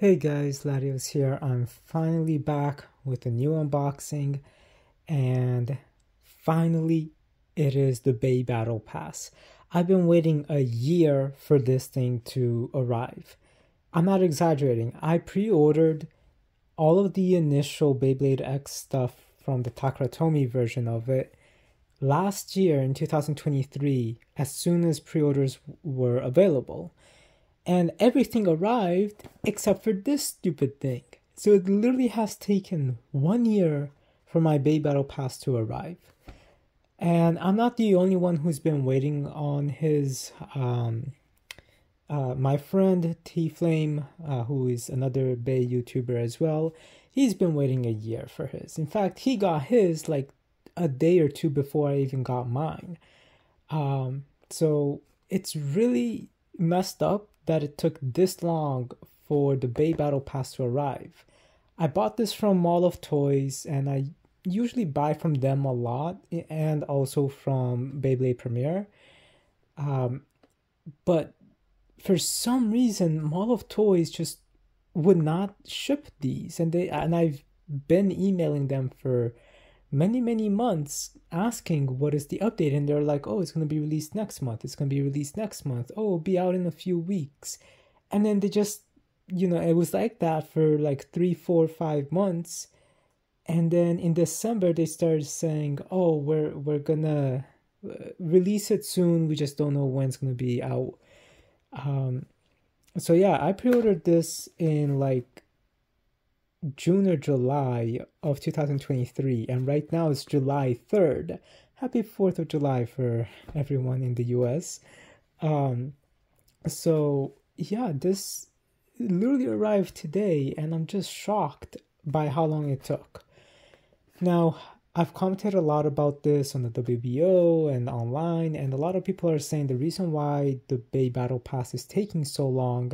Hey guys, Latios here. I'm finally back with a new unboxing, and finally, it is the Bey Battle Pass. I've been waiting a year for this thing to arrive. I'm not exaggerating. I pre ordered all of the initial Beyblade X stuff from the Takara Tomy version of it last year in 2023 as soon as pre orders were available and everything arrived except for this stupid thing. So it literally has taken one year for my Bey Battle Pass to arrive. And I'm not the only one who's been waiting on his. Um, uh, my friend T Flame, uh, who is another Bey YouTuber as well, he's been waiting a year for his. In fact, he got his like a day or two before I even got mine. Um, so it's really messed up that it took this long for the Bey Battle Pass to arrive. I bought this from Mall of Toys and I usually buy from them a lot and also from Beyblade Premiere. Um, but for some reason, Mall of Toys just would not ship these, and they and I've been emailing them for many many months asking what is the update and they're like oh it's going to be released next month. It's going to be released next month. Oh it'll be out in a few weeks. And then they just you know it was like that for like three four five months. And then in december they started saying oh we're we're gonna uh, release it soon. We just don't know when it's gonna be out. Um so yeah i pre-ordered this in like June or July of 2023, and right now it's July 3rd. Happy 4th of July for everyone in the US. Um, so, yeah, this literally arrived today, and I'm just shocked by how long it took. Now, I've commented a lot about this on the WBO and online, and a lot of people are saying the reason why the Bey Battle Pass is taking so long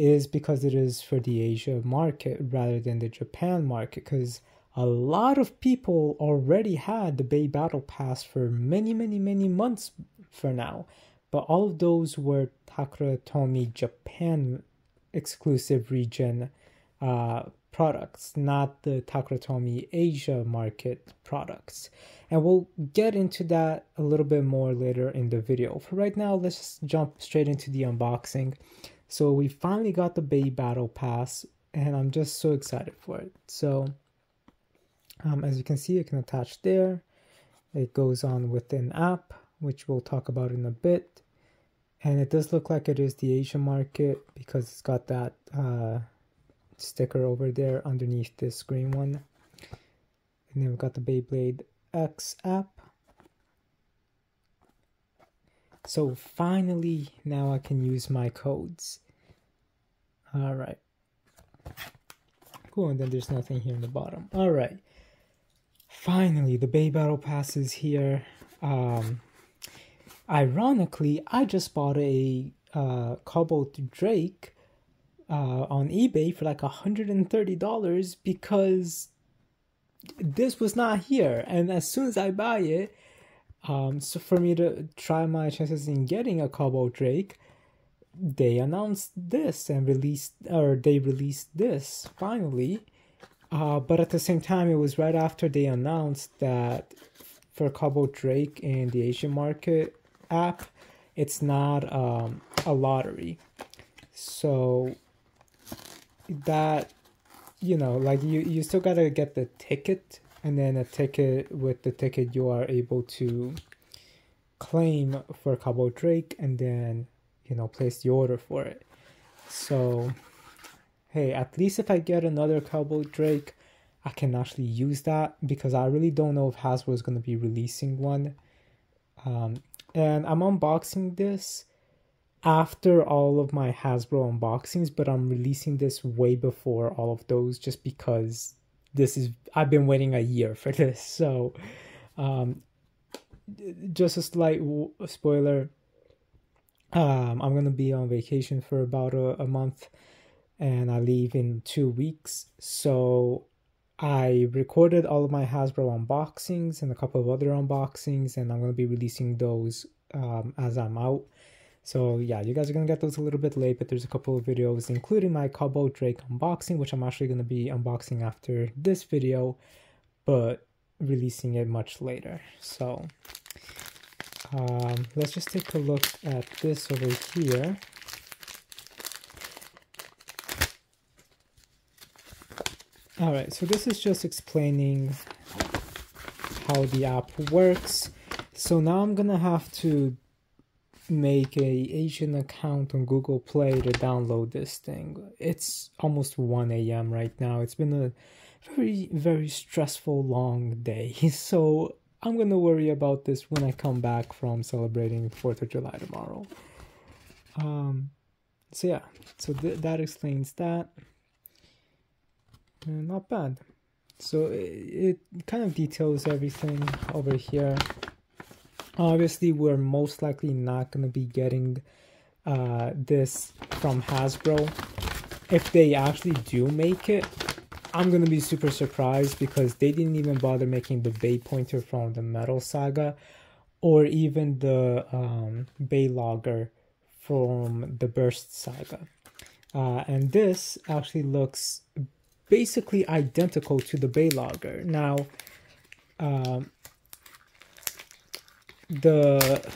is because it is for the Asia market rather than the Japan market because a lot of people already had the Bey Battle Pass for many, many, many months for now. But all of those were Takara Tomy Japan exclusive region uh, products, not the Takara Tomy Asia market products. And we'll get into that a little bit more later in the video. For right now, let's just jump straight into the unboxing. So we finally got the Bey Battle Pass, and I'm just so excited for it. So, um, as you can see, it can attach there. It goes on with an app, which we'll talk about in a bit. And it does look like it is the Asian market because it's got that uh, sticker over there underneath this green one. And then we've got the Beyblade X app. So finally, now I can use my codes. All right. Cool, and then there's nothing here in the bottom. All right. Finally, the Bey Battle Pass is here. Um, ironically, I just bought a uh, Cobalt Drake uh, on eBay for like $130 because this was not here. And as soon as I buy it, um, so for me to try my chances in getting a Cobalt Drake, they announced this and released, or they released this finally. Uh, but at the same time, it was right after they announced that for Cobalt Drake in the Asian market app, it's not um, a lottery. So that you know, like you you still gotta get the ticket and then a ticket with the ticket you are able to claim for Cobalt Drake and then you know place the order for it. So hey at least if I get another Cobalt Drake I can actually use that because I really don't know if Hasbro is going to be releasing one. Um, and I'm unboxing this after all of my Hasbro unboxings but I'm releasing this way before all of those just because this is I've been waiting a year for this. So, um, just a slight spoiler. Um, I'm gonna be on vacation for about a, a month, and I leave in two weeks. So, I recorded all of my Hasbro unboxings and a couple of other unboxings, and I'm gonna be releasing those um, as I'm out. So yeah, you guys are gonna get those a little bit late, but there's a couple of videos, including my Cobalt Drake unboxing, which I'm actually gonna be unboxing after this video, but releasing it much later. So um, let's just take a look at this over here. All right, so this is just explaining how the app works. So now I'm gonna have to make a Asian account on Google Play to download this thing. It's almost 1 a.m. right now. It's been a very, very stressful long day. So I'm gonna worry about this when I come back from celebrating 4th of July tomorrow. Um, so yeah, so th that explains that. Uh, not bad. So it, it kind of details everything over here. Obviously, we're most likely not going to be getting uh, this from Hasbro. If they actually do make it, I'm going to be super surprised because they didn't even bother making the Bey Pointer from the Metal Saga or even the um, Bey Logger from the Burst Saga. Uh, and this actually looks basically identical to the Bey Logger. Now, um, the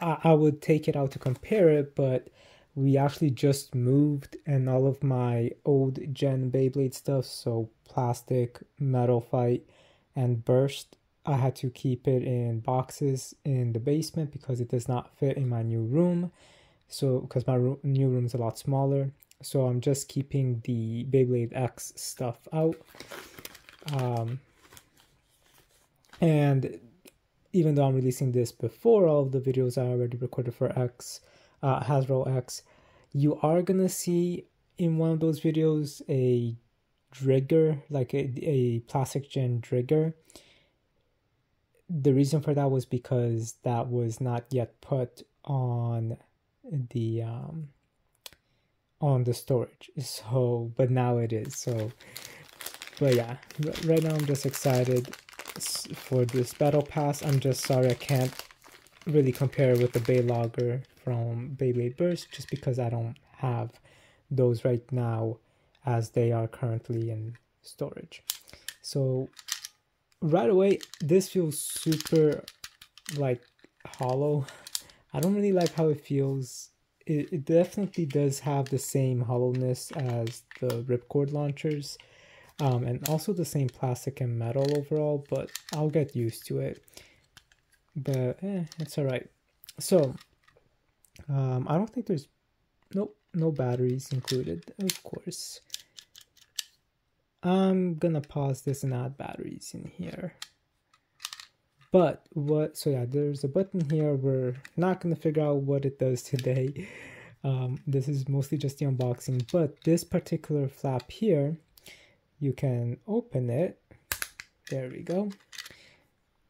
I, I would take it out to compare it, but we actually just moved and all of my old gen Beyblade stuff, so plastic, metal fight, and burst, I had to keep it in boxes in the basement because it does not fit in my new room. So, because my ro- new room is a lot smaller, so I'm just keeping the Beyblade X stuff out. Um, and even though I'm releasing this before all of the videos I already recorded for X, uh, Hasbro X, you are gonna see in one of those videos a Drigger, like a, a plastic gen Drigger. The reason for that was because that was not yet put on the um, on the storage. So, but now it is. So, but yeah, right now I'm just excited for this battle pass. I'm just sorry I can't really compare with the Bey Logger from Beyblade Burst just because I don't have those right now as they are currently in storage. So right away, this feels super like hollow. I don't really like how it feels it, it definitely does have the same hollowness as the ripcord launchers um, and also the same plastic and metal overall but I'll get used to it but eh, it's alright so um, I don't think there's nope no batteries included of course I'm gonna pause this and add batteries in here but what, so yeah, there's a button here. We're not to figure out what it does today. Um, this is mostly just the unboxing, but this particular flap here, you can open it. There we go.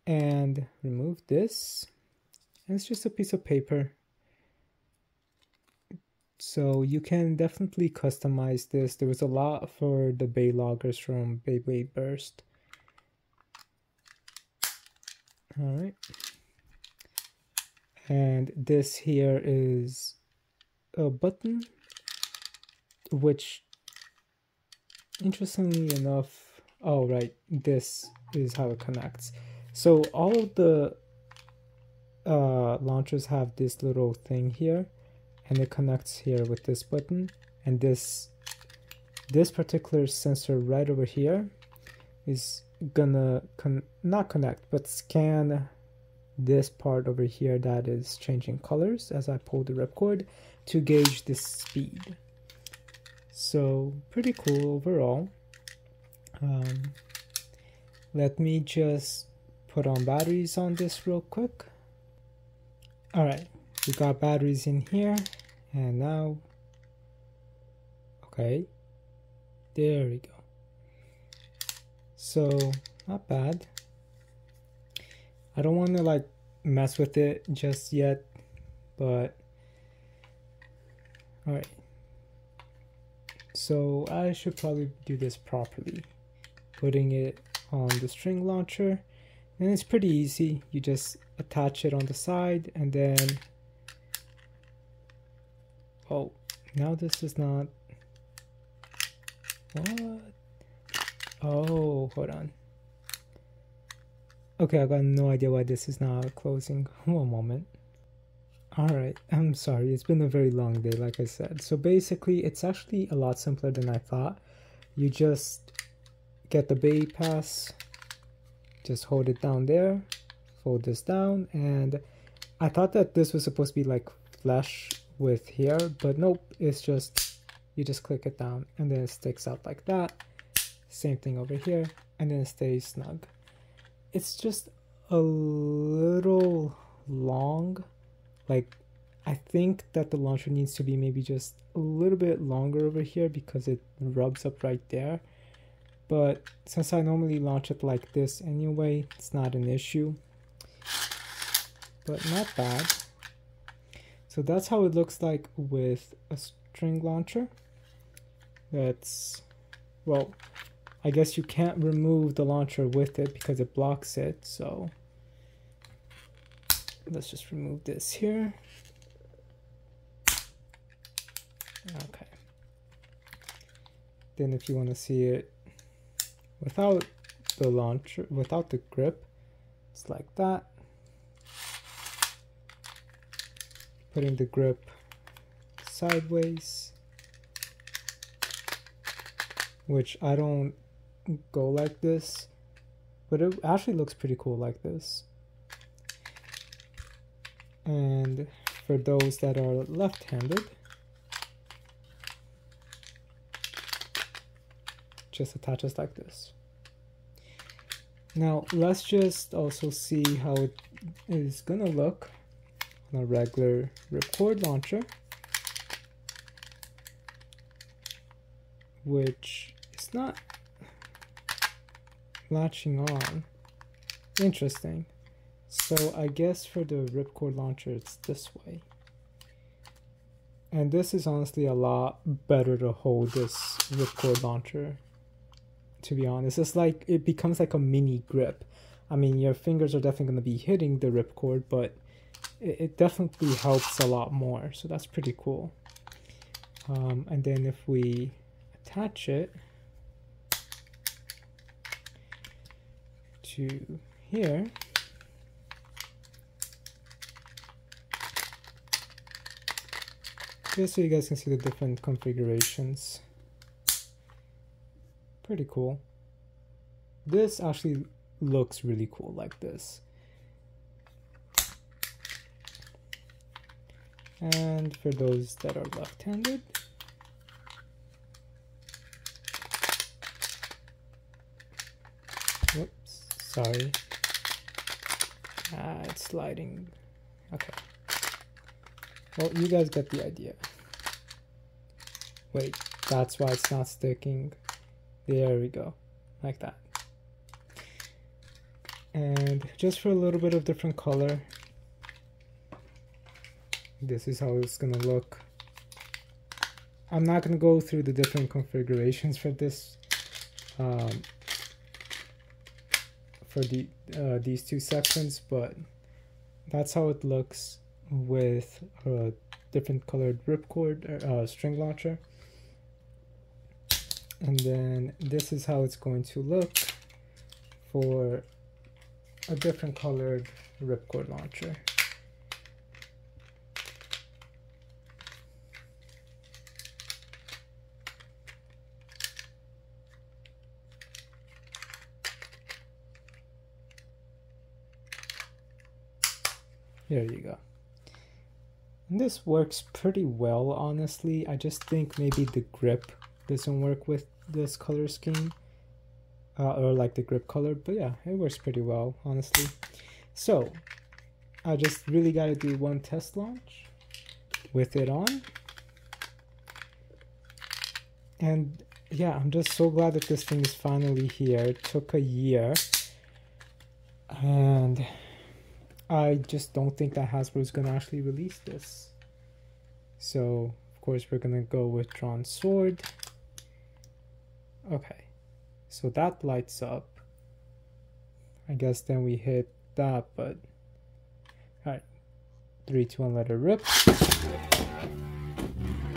And remove this. And it's just a piece of paper. So you can definitely customize this. There was a lot for the Bey loggers from Beyblade Burst. all right and this here is a button which interestingly enough oh right this is how it connects. So all of the uh, launchers have this little thing here and it connects here with this button and this this particular sensor right over here is gonna con not connect but scan this part over here that is changing colors as I pull the ripcord to gauge the speed so pretty cool overall um, let me just put on batteries on this real quick all right we got batteries in here and now okay there we go so not bad. I don't want to like mess with it just yet, but all right. So I should probably do this properly. Putting it on the string launcher and it's pretty easy. You just attach it on the side and then Oh, now this is not. What? Oh, hold on. Okay, I got no idea why this is not closing. One moment. Alright, I'm sorry, it's been a very long day, like I said. So basically, it's actually a lot simpler than I thought. You just get the bey pass, just hold it down there, fold this down, and I thought that this was supposed to be like flush with here, but nope, it's just, you just click it down and then it sticks out like that. Same thing over here, and then it stays snug. It's just a little long like I think that the launcher needs to be maybe just a little bit longer over here because it rubs up right there. But since I normally launch it like this anyway, it's not an issue. But not bad. So that's how it looks like with a string launcher. That's, well, I guess you can't remove the launcher with it because it blocks it, so let's just remove this here. Okay. Then if you want to see it without the launcher, without the grip, it's like that. Putting the grip sideways, which I don't go like this, but it actually looks pretty cool like this. And for those that are left-handed, just attaches like this. Now let's just also see how it is gonna look on a regular ripcord launcher, which is not latching on. Interesting. So I guess for the ripcord launcher, it's this way. And this is honestly a lot better to hold this ripcord launcher. To be honest, it's like it becomes like a mini grip. I mean, your fingers are definitely going to be hitting the ripcord, but it, it, definitely helps a lot more. So that's pretty cool. Um, and then if we attach it to here, just so you guys can see the different configurations. Pretty cool. This actually looks really cool like this. And for those that are left-handed, whoops, sorry. Ah, it's sliding. Okay. Well, you guys get the idea. Wait, that's why it's not sticking. There we go, like that. And just for a little bit of different color, this is how it's gonna look. I'm not gonna go through the different configurations for this, um, for the uh, these two sections, but that's how it looks with a different colored ripcord uh, string launcher. And then this is how it's going to look for a different colored ripcord launcher. There you go this works pretty well, honestly. I just think maybe the grip doesn't work with this color scheme. Uh, or like the grip color, but yeah, it works pretty well, honestly. So, I just really got to do one test launch with it on. And yeah, I'm just so glad that this thing is finally here. It took a year. And I just don't think that Hasbro is going to actually release this. So, of course, we're going to go with Dran Sword. Okay, so that lights up. I guess then we hit that, but... Alright, 3, 2, 1, let it rip.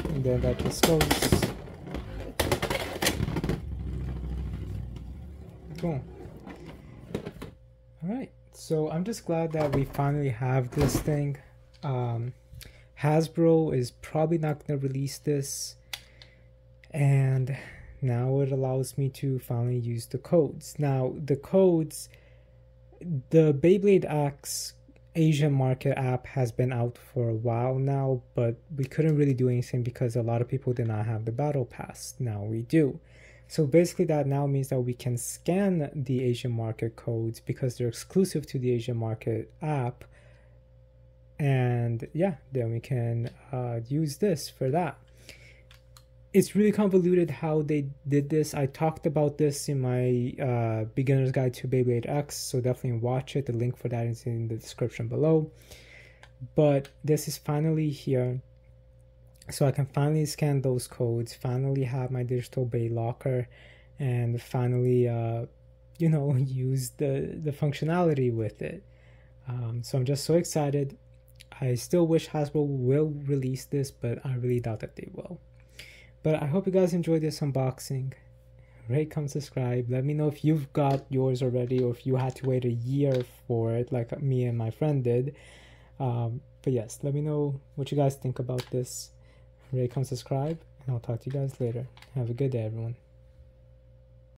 And then that just goes. Cool. Alright, so I'm just glad that we finally have this thing. Um, Hasbro is probably not going to release this. And now it allows me to finally use the codes. Now, the codes, the Beyblade X Asian market app has been out for a while now, but we couldn't really do anything because a lot of people did not have the battle pass. Now we do. So basically, that now means that we can scan the Asian market codes because they're exclusive to the Asian market app. And yeah, then we can uh, use this for that it's really convoluted how they did this. I talked about this in my uh, beginner's guide to Beyblade X, so definitely watch it. The link for that is in the description below. But this is finally here, so I can finally scan those codes, finally have my digital Bay locker, and finally, uh, you know, use the the functionality with it. Um, so I'm just so excited. I still wish Hasbro will release this, but I really doubt that they will. But I hope you guys enjoyed this unboxing. Rate, comment, subscribe. Let me know if you've got yours already or if you had to wait a year for it like me and my friend did. Um, but yes, let me know what you guys think about this. Rate, comment, subscribe, and I'll talk to you guys later. Have a good day, everyone.